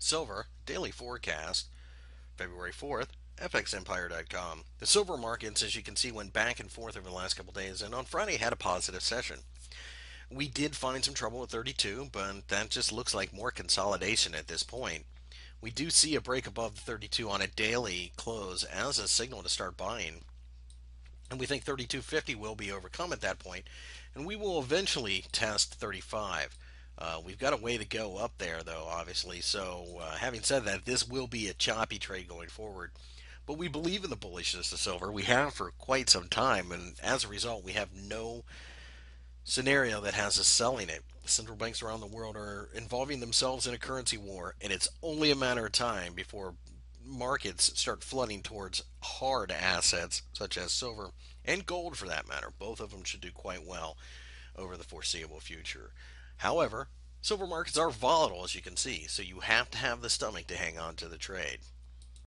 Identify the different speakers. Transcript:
Speaker 1: Silver Daily Forecast, February 4th, FXEmpire.com. The silver markets, as you can see, went back and forth over the last couple days, and on Friday had a positive session. We did find some trouble at 32, but that just looks like more consolidation at this point. We do see a break above 32 on a daily close as a signal to start buying. And we think 32.50 will be overcome at that point, and we will eventually test 35. Uh, we've got a way to go up there, though, obviously. So, uh, having said that, this will be a choppy trade going forward. But we believe in the bullishness of silver. We have for quite some time, and as a result, we have no scenario that has us selling it. Central banks around the world are involving themselves in a currency war, and it's only a matter of time before markets start flooding towards hard assets such as silver and gold for that matter. Both of them should do quite well over the foreseeable future. However, silver markets are volatile, as you can see, so you have to have the stomach to hang on to the trade.